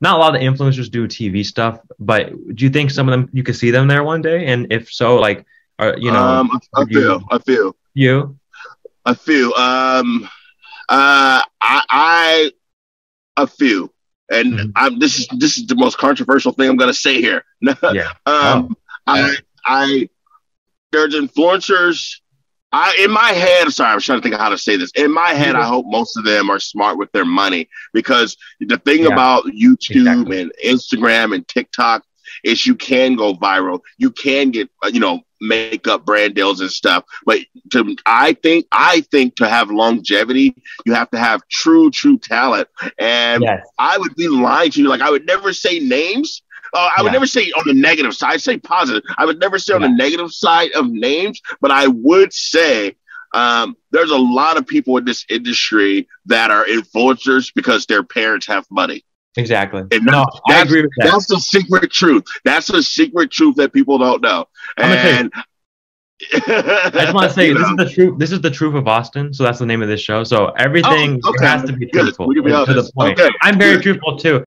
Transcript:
not a lot of the influencers do TV stuff, but do you think some of them you could see them there one day? And if so, like, are you know? Um, I, I you- feel, I feel, You? I feel. Um, uh, I, I, a few, and Mhm. I'm. This is this is the most controversial thing I'm gonna say here. Yeah. Um, I, I, there's influencers. I, in my head, sorry, I was trying to think of how to say this. In my head, I hope most of them are smart with their money because the thing Yeah, about YouTube exactly. and Instagram and TikTok is you can go viral. You can get, uh, you know, makeup brand deals and stuff. But to, I think, I think to have longevity, you have to have true, true talent. And Yes. I would be lying to you. Like I would never say names. Uh, I would never say on the negative side. I'd say positive. I would never say on the negative side of names, but I would say um, there's a lot of people in this industry that are influencers because their parents have money. Exactly. And no, that's- I agree with that. That's the secret truth. That's the secret truth that people don't know. I'm gonna And I just want to say this know, is the truth. This is the truth of Austin. So that's the name of this show. So everything Oh, okay. has to be Good. truthful We can be to the point. Okay. I'm very Good. truthful too.